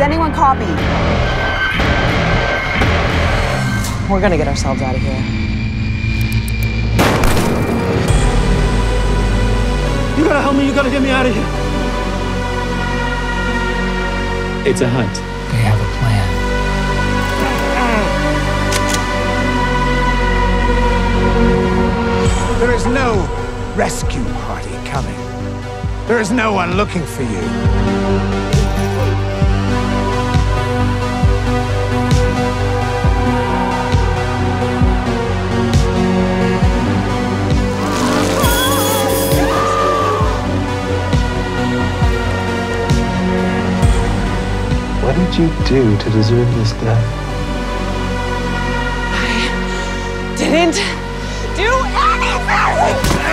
anyone copy? We're gonna get ourselves out of here. You gotta help me, you gotta get me out of here. It's a hunt. They have a plan. There is no rescue party coming. There is no one looking for you. What did you do to deserve this death? I didn't do anything!